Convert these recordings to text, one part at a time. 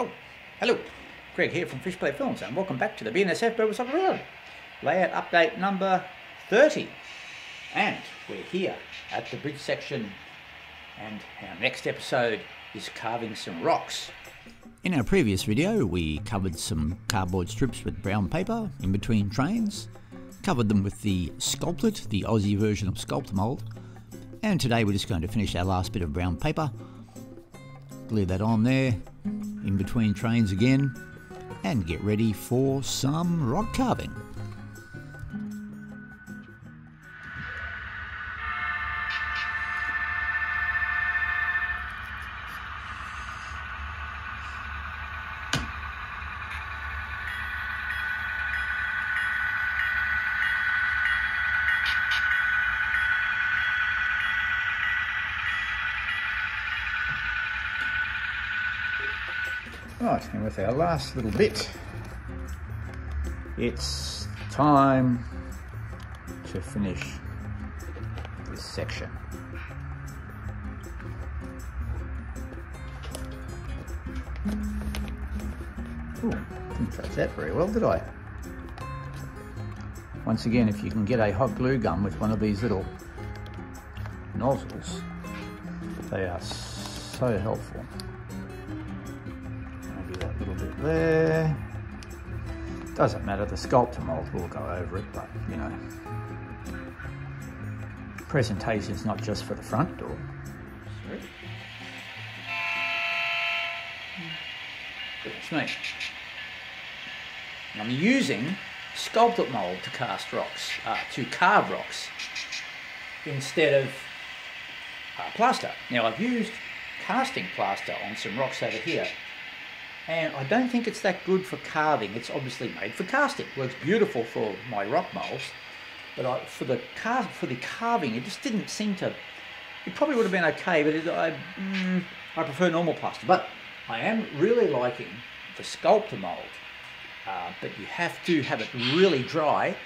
Oh, hello. Gregg here from Fishplate Films and welcome back to the BNSF Berber Soccer Reel. Layout update number 30. And we're here at the bridge section and our next episode is carving some rocks. In our previous video we covered some cardboard strips with brown paper in between trains, covered them with the Sculpt It, the Aussie version of Sculptamold, and today we're just going to finish our last bit of brown paper, glue that on there, in between trains again, and get ready for some rock carving. And with our last little bit, it's time to finish this section. Ooh, didn't trace that very well, did I? Once again, if you can get a hot glue gun with one of these little nozzles, they are so helpful. There. Doesn't matter, the Sculptamold will go over it, but you know. Presentation is not just for the front door. Me. I'm using Sculptamold to cast rocks, uh, to carve rocks, instead of uh, plaster. Now I've used casting plaster on some rocks over here, and I don't think it's that good for carving. It's obviously made for casting. Works beautiful for my rock molds, but I, for the car, for the carving, it just didn't seem to. It probably would have been okay, but it, I mm, I prefer normal plaster. But I am really liking the Sculptamold, uh, but you have to have it really dry,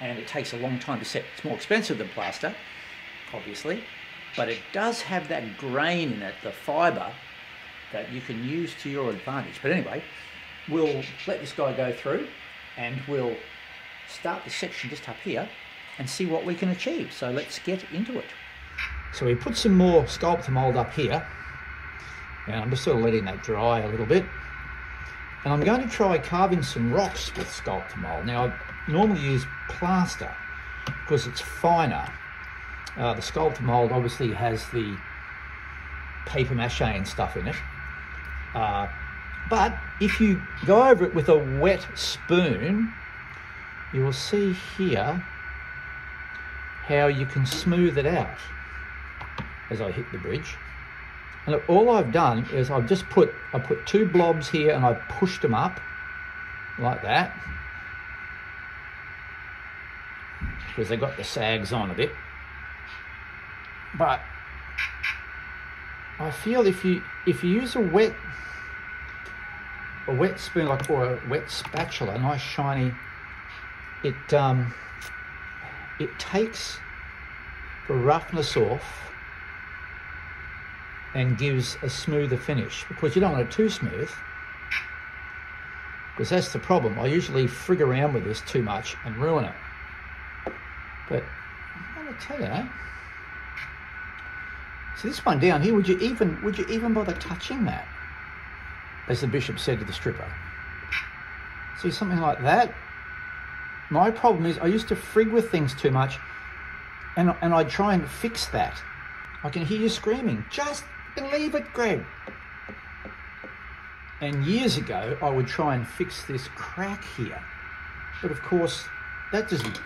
and it takes a long time to set. It's more expensive than plaster, obviously, but it does have that grain in it, the fibre that you can use to your advantage. But anyway, we'll let this guy go through and we'll start the section just up here and see what we can achieve. So let's get into it. So we put some more Sculptamold up here and I'm just sort of letting that dry a little bit. And I'm going to try carving some rocks with Sculptamold. Now I normally use plaster because it's finer. Uh, the Sculptamold obviously has the paper mache and stuff in it. Uh, but if you go over it with a wet spoon, you will see here how you can smooth it out as I hit the bridge. And look, all I've done is I've just put, I put two blobs here and I pushed them up like that because they got the sags on a bit. But I feel if you if you use a wet a wet spoon like or a wet spatula, a nice shiny, it um, it takes the roughness off and gives a smoother finish because you don't want it too smooth because that's the problem. I usually frig around with this too much and ruin it. But I'm gonna tell you? So this one down here, would you even would you even bother touching that? As the bishop said to the stripper. See something like that? My problem is I used to frig with things too much and, and I'd try and fix that. I can hear you screaming, just believe it, Gregg. And years ago, I would try and fix this crack here. But of course, that doesn't,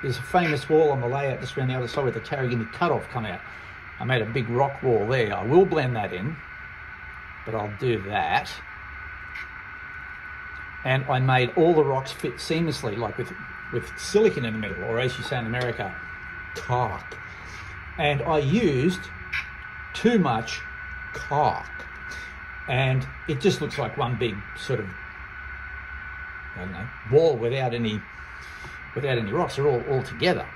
there's a famous wall on the layout just around the other side where the Tarragindi cutoff come out. I made a big rock wall there. I will blend that in, but I'll do that. And I made all the rocks fit seamlessly, like with, with silicon in the middle, or as you say in America, caulk. And I used too much caulk. And it just looks like one big sort of, I don't know, wall without any, without any rocks. They're all, all together.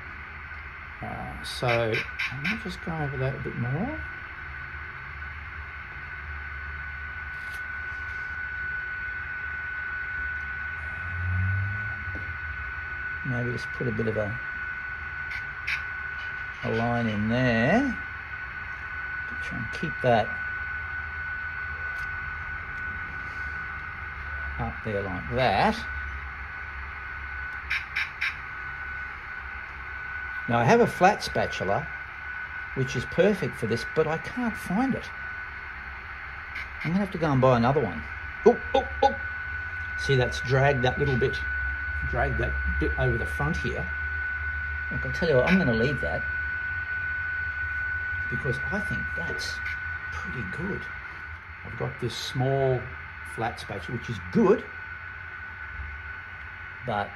Uh, so I'll just go over that a bit more. Maybe just put a bit of a, a line in there. Try and keep that up there like that. Now I have a flat spatula which is perfect for this but I can't find it. I'm to have to go and buy another one. Oh, oh, oh. See that's dragged that little bit, dragged that bit over the front here. Look, I'll tell you what, I'm going to leave that because I think that's pretty good. I've got this small flat spatula, which is good, but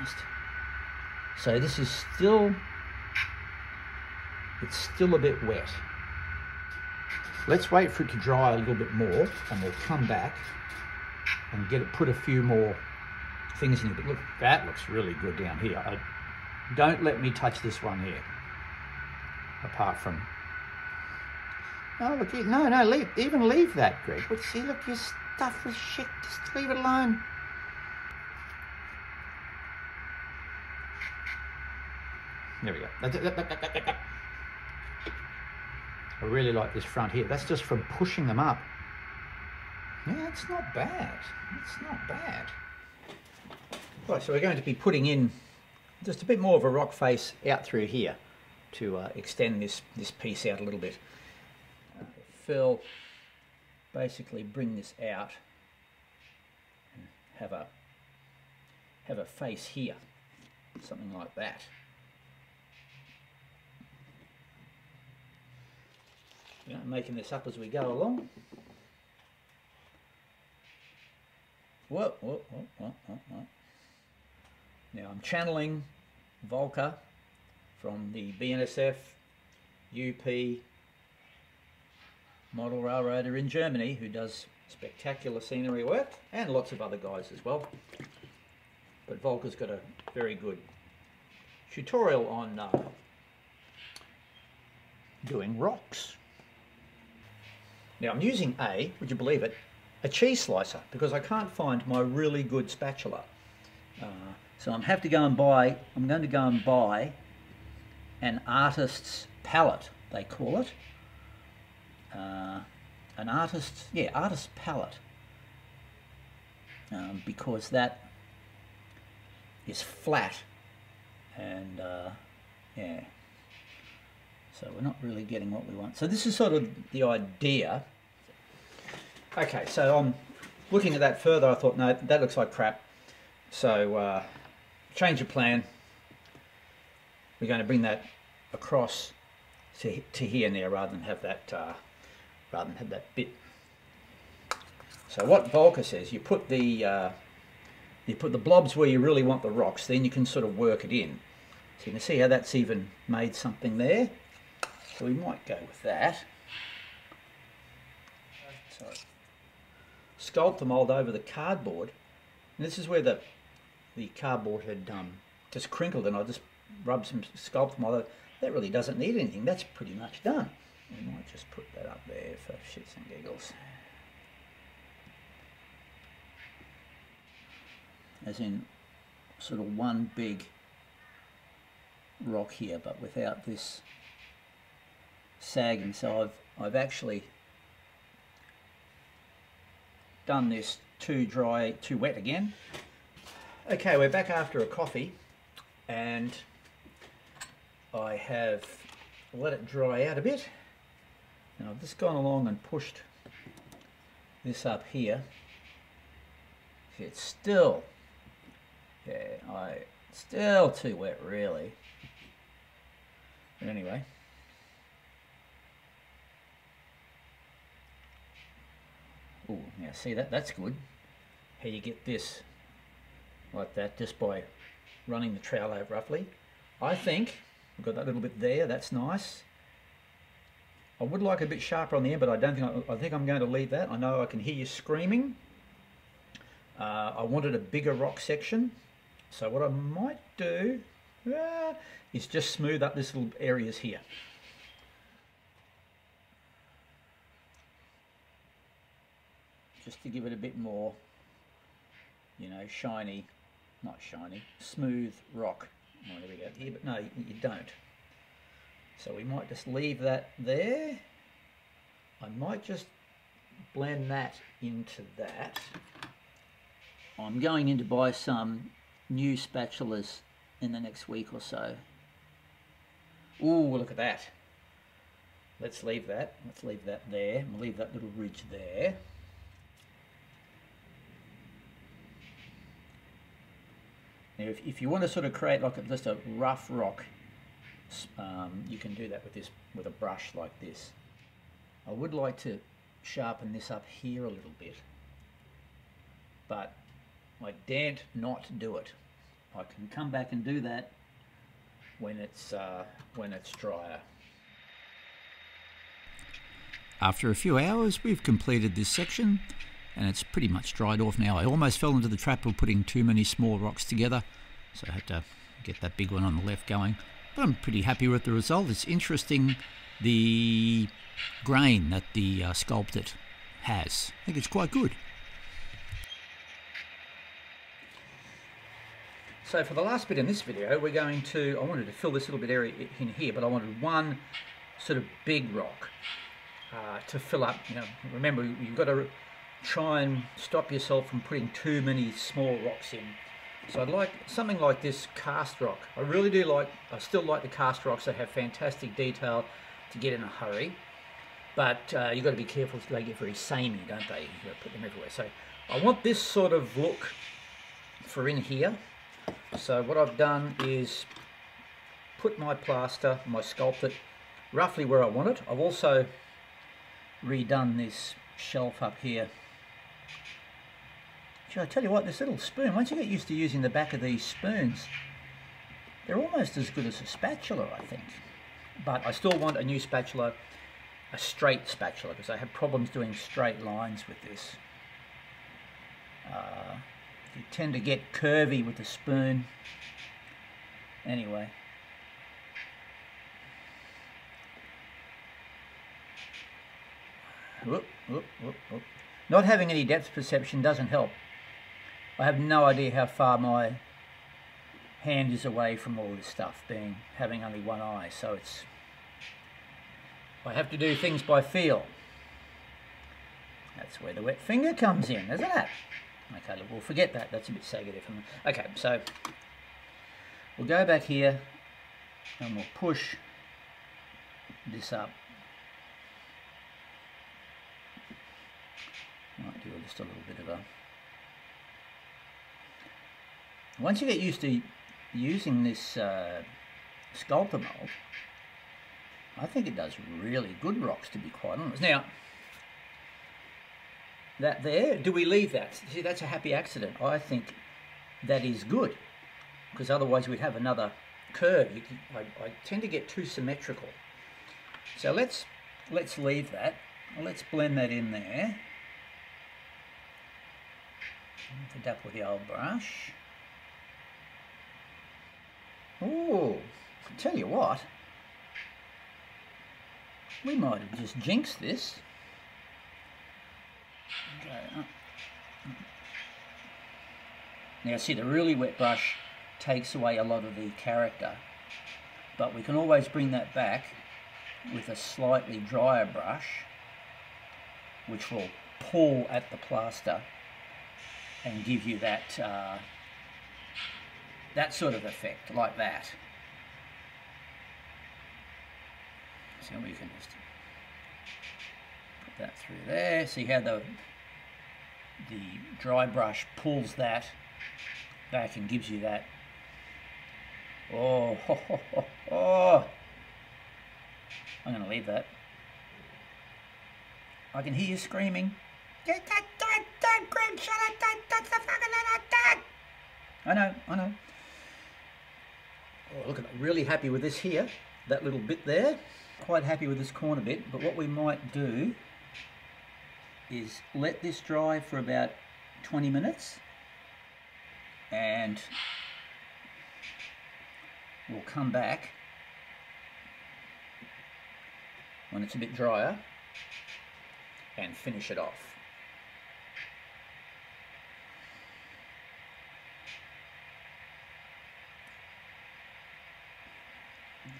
just so this is still it's still a bit wet. Let's wait for it to dry a little bit more and we'll come back and get it put a few more things in it. But look, that looks really good down here. I, don't let me touch this one here. Apart from Oh, look, no, no, leave, even leave that, Gregg. But see, look, your stuff was shit. Just leave it alone. There we go. I really like this front here. That's just from pushing them up. Yeah, it's not bad. It's not bad. Right, so we're going to be putting in just a bit more of a rock face out through here to uh, extend this, this piece out a little bit fill, basically bring this out and have a have a face here, something like that. Making this up as we go along. Whoa, whoa, whoa, whoa. Now I'm channeling Volker from the BNSF, UP, model railroader in Germany who does spectacular scenery work and lots of other guys as well. But Volker's got a very good tutorial on uh, doing rocks. Now I'm using a, would you believe it, a cheese slicer because I can't find my really good spatula. Uh, so I'm have to go and buy, I'm going to go and buy an artist's palette, they call it. Uh, an artist, yeah, artist palette, um, because that is flat and uh, yeah, so we're not really getting what we want. So this is sort of the idea. Okay, so I'm looking at that further. I thought, no, that looks like crap. So uh, change of plan. We're going to bring that across to, to here now rather than have that uh, rather than have that bit. So what Volker says, you put the uh, you put the blobs where you really want the rocks, then you can sort of work it in. So you can see how that's even made something there. So we might go with that. So sculpt the mold over the cardboard. And this is where the the cardboard had um, just crinkled and I just rubbed some sculpt mold. That really doesn't need anything. That's pretty much done. We might just put that up there for shits and giggles. As in sort of one big rock here but without this sagging so I've I've actually done this too dry too wet again okay we're back after a coffee and I have let it dry out a bit now I've just gone along and pushed this up here. It's still, yeah, I still too wet really. But anyway. Oh, now see that, that's good. How you get this like that just by running the trowel over roughly. I think we've got that little bit there, that's nice. I would like a bit sharper on the end, but I don't think I, I think I'm going to leave that. I know I can hear you screaming. Uh, I wanted a bigger rock section, so what I might do uh, is just smooth up this little areas here. Just to give it a bit more you know, shiny, not shiny, smooth rock. There we go. Here, but no, you don't. So we might just leave that there. I might just blend that into that. I'm going in to buy some new spatulas in the next week or so. Ooh, look at that. Let's leave that. Let's leave that there. We'll leave that little ridge there. Now, if, if you want to sort of create like a, just a rough rock, um, you can do that with this with a brush like this. I would like to sharpen this up here a little bit, but I daren't not do it. I can come back and do that when it's uh, when it's drier. After a few hours, we've completed this section and it's pretty much dried off now. I almost fell into the trap of putting too many small rocks together, so I had to get that big one on the left going. But I'm pretty happy with the result. It's interesting the grain that the uh, Sculpt It has. I think it's quite good. So for the last bit in this video, we're going to, I wanted to fill this little bit area in here, but I wanted one sort of big rock uh, to fill up. You know, remember, you've got to try and stop yourself from putting too many small rocks in. So I'd like something like this cast rock. I really do like, I still like the cast rocks. They have fantastic detail to get in a hurry. But uh, you've got to be careful, they get very samey, don't they? You've got to put them everywhere. So I want this sort of look for in here. So what I've done is put my plaster, my Sculpt It, roughly where I want it. I've also redone this shelf up here. Should I tell you what, this little spoon, once you get used to using the back of these spoons, they're almost as good as a spatula, I think. But I still want a new spatula, a straight spatula, because I have problems doing straight lines with this. Uh, you tend to get curvy with the spoon. Anyway. Whoop, whoop, whoop. Not having any depth perception doesn't help. I have no idea how far my hand is away from all this stuff, being having only one eye, so it's I have to do things by feel. That's where the wet finger comes in, isn't it? Okay, look, we'll forget that. That's a bit saggy from Okay, so we'll go back here and we'll push this up. Might do just a little bit of a once you get used to using this uh, Sculptamold, I think it does really good rocks to be quite honest. Now, that there, do we leave that? See, that's a happy accident. I think that is good because otherwise we'd have another curve. Can, I, I, tend to get too symmetrical. So let's let's leave that. Let's blend that in there. Dap with the old brush. Oh, tell you what, we might have just jinxed this. Now see the really wet brush takes away a lot of the character but we can always bring that back with a slightly drier brush which will pull at the plaster and give you that uh, that sort of effect, like that. So we can just put that through there. See how the the dry brush pulls that back and gives you that. Oh, ho, ho, ho, oh. I'm going to leave that. I can hear you screaming. I know, I know. Oh, look that, really happy with this here, that little bit there. Quite happy with this corner bit, but what we might do is let this dry for about 20 minutes and we'll come back when it's a bit drier and finish it off.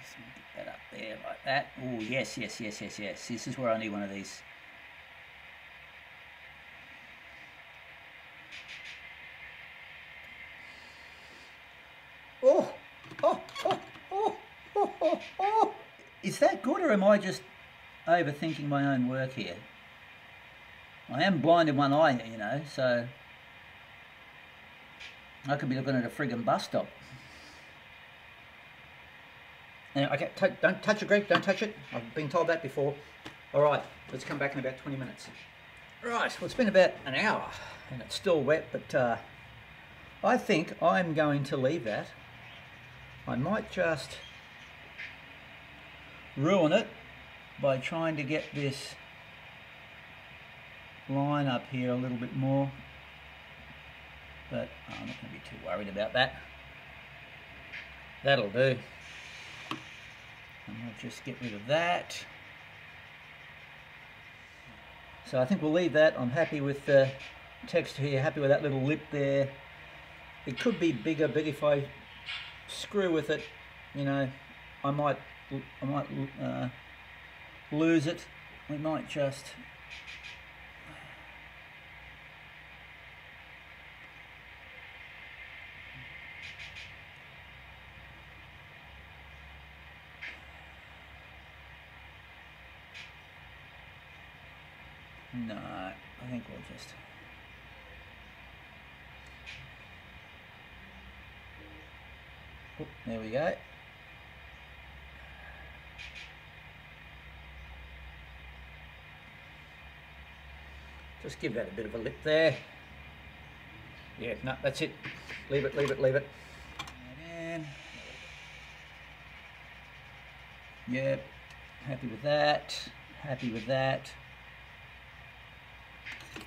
Just get that up there like that. Oh, yes, yes, yes, yes, yes. This is where I need one of these. Oh, oh, oh, oh, oh, oh, oh. Is that good or am I just overthinking my own work here? I am blind in one eye, you know, so I could be looking at a friggin' bus stop. And don't touch it, Gregg. Don't touch it. I've been told that before. All right, let's come back in about 20 minutes. Right, well, it's been about an hour and it's still wet, but uh, I think I'm going to leave that. I might just ruin it by trying to get this line up here a little bit more but I'm not going to be too worried about that that'll do we'll just get rid of that. So I think we'll leave that. I'm happy with the texture here happy with that little lip there. It could be bigger but if I screw with it you know I might I might uh, lose it. We might just No, I think we'll just... Oop, there we go. Just give that a bit of a lip there. Yeah, no, that's it. Leave it, leave it, leave it. And yep, happy with that. Happy with that.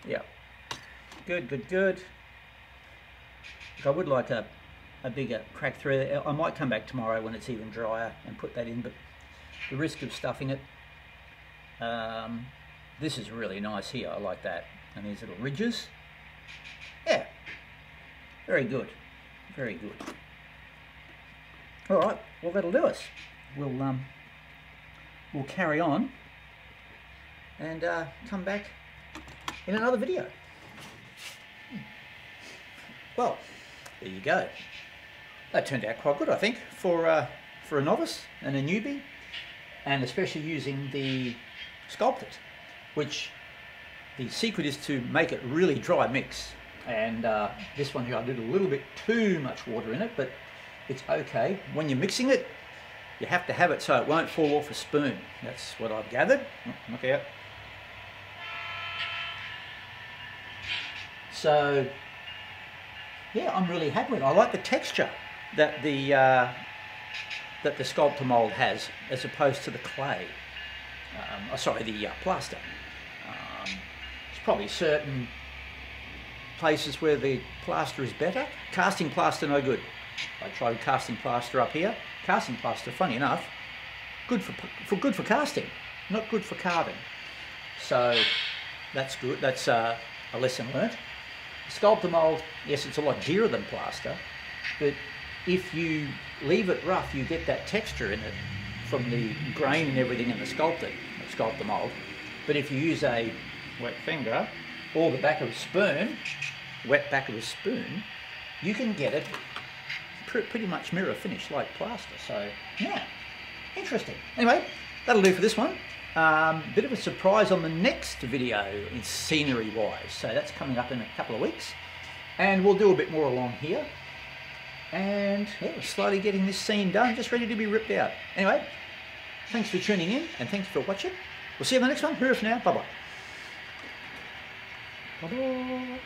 Yeah. Good, good, good. I would like a, a bigger crack through there. I might come back tomorrow when it's even drier and put that in, but the risk of stuffing it. Um, this is really nice here. I like that. And these little ridges. Yeah. Very good. Very good. All right. Well, that'll do us. We'll um, we'll carry on and uh, come back in another video. Well, there you go. That turned out quite good, I think, for uh, for a novice and a newbie, and especially using the Sculpt It, which the secret is to make it really dry mix. And uh, this one here, I did a little bit too much water in it, but it's okay. When you're mixing it, you have to have it so it won't fall off a spoon. That's what I've gathered. Oh, look out. So, yeah, I'm really happy with it. I like the texture that the uh, that the Sculptamold has, as opposed to the clay. Um, oh, sorry, the uh, plaster. Um, it's probably certain places where the plaster is better. Casting plaster, no good. I tried casting plaster up here. Casting plaster, funny enough, good for, for good for casting, not good for carving. So that's good. That's uh, a lesson learnt. Sculptamold, yes, it's a lot dearer than plaster, but if you leave it rough, you get that texture in it from the grain and everything in the sculpted, Sculptamold. But if you use a wet finger or the back of a spoon, wet back of a spoon, you can get it pretty much mirror finish like plaster. So yeah, interesting. Anyway, that'll do for this one. Um, bit of a surprise on the next video in scenery wise. So that's coming up in a couple of weeks. And we'll do a bit more along here. And yeah, we're slowly getting this scene done, just ready to be ripped out. Anyway, thanks for tuning in and thanks for watching. We'll see you in the next one. Here for now. Bye-bye. Bye-bye.